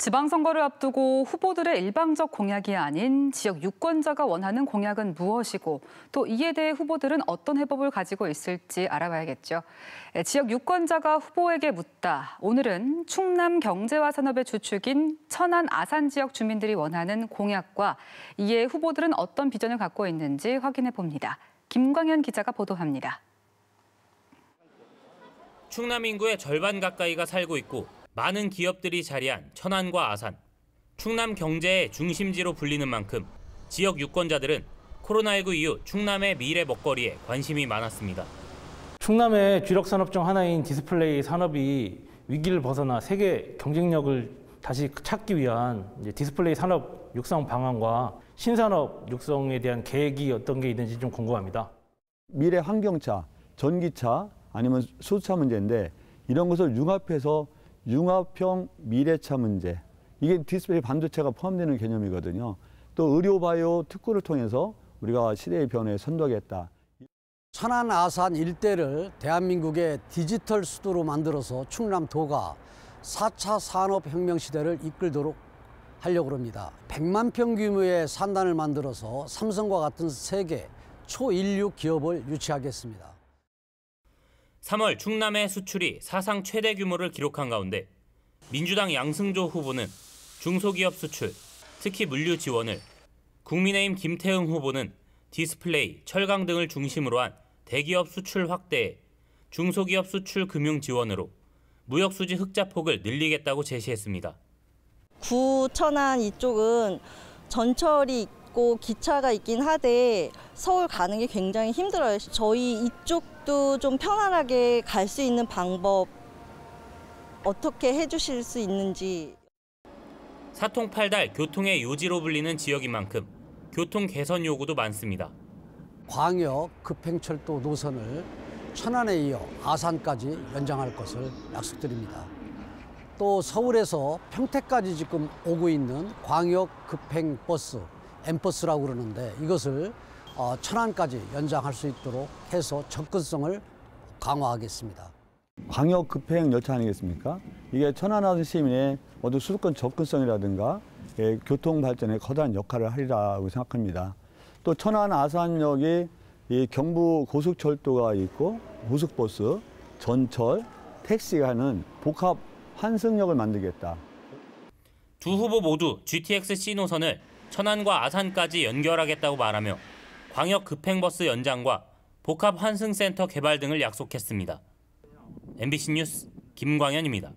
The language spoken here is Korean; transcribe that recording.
지방선거를 앞두고 후보들의 일방적 공약이 아닌 지역 유권자가 원하는 공약은 무엇이고 또 이에 대해 후보들은 어떤 해법을 가지고 있을지 알아봐야겠죠. 예, 지역 유권자가 후보에게 묻다. 오늘은 충남 경제와 산업의 주축인 천안 아산 지역 주민들이 원하는 공약과 이에 후보들은 어떤 비전을 갖고 있는지 확인해 봅니다. 김광현 기자가 보도합니다. 충남 인구의 절반 가까이가 살고 있고 많은 기업들이 자리한 천안과 아산, 충남 경제의 중심지로 불리는 만큼 지역 유권자들은 코로나19 이후 충남의 미래 먹거리에 관심이 많았습니다. 충남의 주력 산업 중 하나인 디스플레이 산업이 위기를 벗어나 세계 경쟁력을 다시 찾기 위한 디스플레이 산업 육성 방안과 신산업 육성에 대한 계획이 어떤 게 있는지 좀 궁금합니다. 미래 환경차, 전기차 아니면 수소차 문제인데 이런 것을 융합해서 융합형 미래차 문제 이게 디스플레이 반도체가 포함되는 개념이거든요. 또 의료 바이오 특구를 통해서 우리가 시대의 변화에 선도하겠다. 천안 아산 일대를 대한민국의 디지털 수도로 만들어서 충남도가 4차 산업혁명 시대를 이끌도록 하려고 합니다. 100만 평 규모의 산단을 만들어서 삼성과 같은 세계 초일류 기업을 유치하겠습니다. 3월 충남의 수출이 사상 최대 규모를 기록한 가운데 민주당 양승조 후보는 중소기업 수출, 특히 물류 지원을, 국민의힘 김태흠 후보는 디스플레이, 철강 등을 중심으로 한 대기업 수출 확대에 중소기업 수출 금융 지원으로 무역 수지 흑자 폭을 늘리겠다고 제시했습니다. 구 천안 이쪽은 전철이 있고 기차가 있긴 하되 서울 가는 게 굉장히 힘들어요. 저희 이쪽도 좀 편안하게 갈 수 있는 방법 어떻게 해주실 수 있는지. 사통팔달 교통의 요지로 불리는 지역인 만큼 교통 개선 요구도 많습니다. 광역 급행철도 노선을 천안에 이어 아산까지 연장할 것을 약속드립니다. 또 서울에서 평택까지 지금 오고 있는 광역 급행버스 엠버스라고 그러는데 이것을 어, 천안까지 연장할 수 있도록 해서 접근성을 강화하겠습니다. 광역 급행 열차 아니겠습니까? 이게 천안하는 시민의 모두 수도권 접근성이라든가 예, 교통 발전에 커다란 역할을 하리라고 생각합니다. 또 천안 아산역이 이 경부 고속철도가 있고 고속버스, 전철, 택시가 하는 복합 환승역을 만들겠다. 두 후보 모두 GTX-C 노선을 천안과 아산까지 연결하겠다고 말하며 광역 급행버스 연장과 복합 환승센터 개발 등을 약속했습니다. MBC 뉴스 김광현입니다.